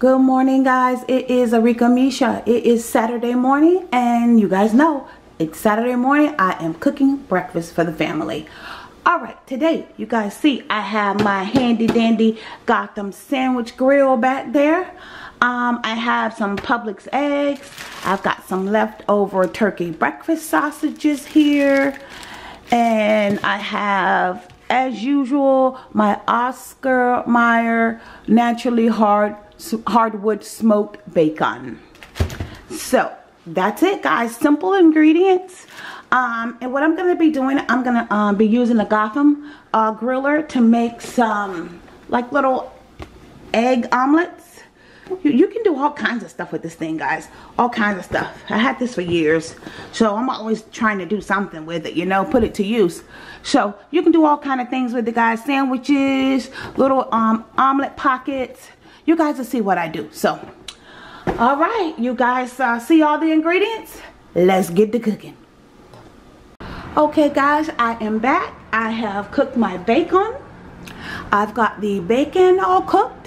Good morning guys, it is Arickamisha. It is Saturday morning and you guys know it's Saturday morning. I am cooking breakfast for the family. Alright, today you guys see I have my handy dandy Gotham sandwich grill back there. Um, I have some Publix eggs. I've got some leftover turkey breakfast sausages here. And I have, as usual, my Oscar Mayer naturally hard hardwood smoked bacon. So that's it guys, simple ingredients. Um, and what I'm going to be doing, I'm going to um, be using a Gotham uh, griller to make some like little egg omelets. You, you, can do all kinds of stuff with this thing guys all kinds of stuff I had this for years so I'm always trying to do something with it you know put it to use so you can do all kind of things with the guys sandwiches little um, omelet pockets you guys will see what I do. So, all right, you guys uh, see all the ingredients? Let's get to cooking. Okay, guys, I am back. I have cooked my bacon. I've got the bacon all cooked.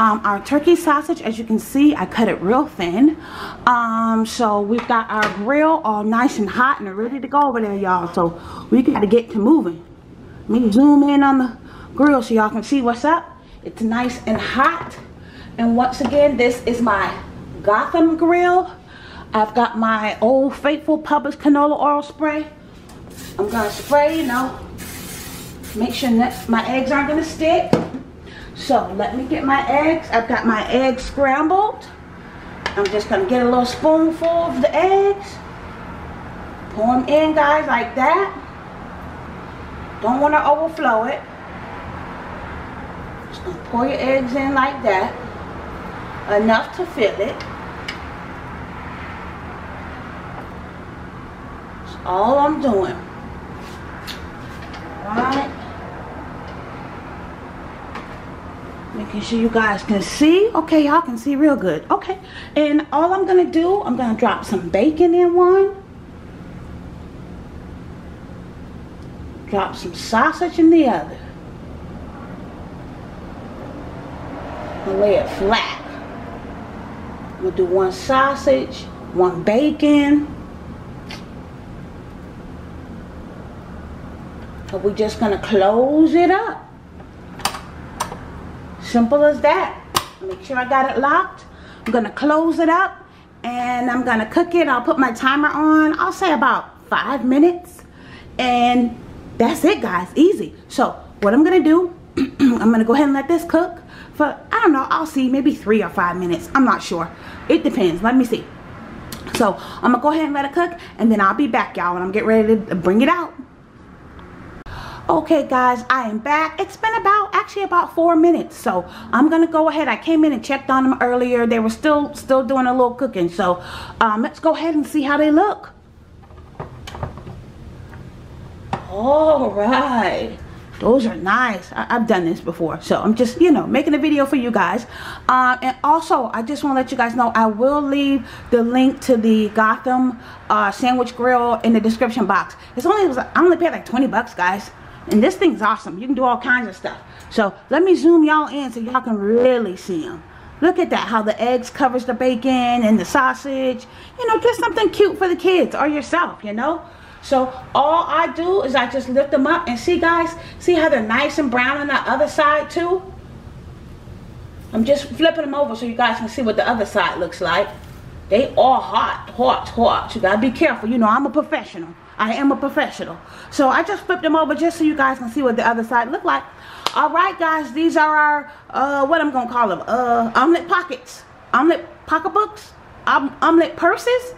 Um, our turkey sausage, as you can see, I cut it real thin. Um, so we've got our grill all nice and hot and ready to go over there, y'all. So we got to get to moving. Let me zoom in on the grill so y'all can see what's up. It's nice and hot. And once again, this is my Gotham grill. I've got my old faithful Publix canola oil spray. I'm gonna spray, you know, make sure that my eggs aren't gonna stick. So let me get my eggs. I've got my eggs scrambled. I'm just gonna get a little spoonful of the eggs. Pour them in, guys, like that. Don't wanna overflow it. Just gonna pour your eggs in like that enough to fill it. That's all I'm doing. Alright. Making sure you guys can see. Okay, y'all can see real good. Okay. And all I'm to do, I'm to drop some bacon in one. Drop some sausage in the other. And lay it flat. We'll do one sausage, one bacon. So we're just to close it up. Simple as that. Make sure I got it locked. I'm going to close it up and I'm going to cook it. I'll put my timer on. I'll say about five minutes. And that's it, guys. Easy. So what I'm going to do, I'm going to go ahead and let this cook for, I don't know, I'll see, maybe three or five minutes. I'm not sure. It depends. Let me see. So I'm going to go ahead and let it cook and then I'll be back, y'all, when I'm getting ready to bring it out. Okay, guys, I am back. It's been about, actually about four minutes. So I'm to go ahead. I came in and checked on them earlier. They were still, still doing a little cooking. So um, let's go ahead and see how they look. All right. Those are nice. I, have done this before. So I'm just, you know, making a video for you guys. Um, and also, I just want to let you guys know, I will leave the link to the Gotham uh, Sandwich Grill in the description box. It's only, it was, I only paid like 20 bucks, guys. And this thing's awesome. You can do all kinds of stuff. So let me zoom y'all in so y'all can really see them. Look at that, how the eggs covers the bacon and the sausage. You know, just something cute for the kids or yourself, you know. So all I do is I just lift them up and see guys, see how they're nice and brown on the other side too? I'm just flipping them over so you guys can see what the other side looks like. They all hot, hot, hot. You gotta be careful. You know, I'm a professional. I am a professional. So I just flipped them over just so you guys can see what the other side look like. All right, guys, these are our, uh, what I'm gonna call them, uh, omelet pockets. Omelet pocketbooks, um, omelet purses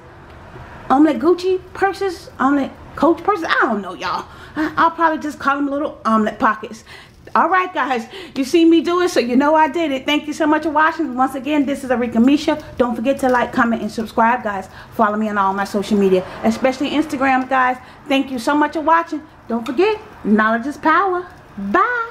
omelet Gucci purses, omelet Coach purses. I don't know, y'all. I'll probably just call them little omelet pockets. All right, guys. You see me do it, so you know I did it. Thank you so much for watching. Once again, this is Arickamisha. Don't forget to like, comment, and subscribe, guys. Follow me on all my social media, especially Instagram, guys. Thank you so much for watching. Don't forget, knowledge is power. Bye.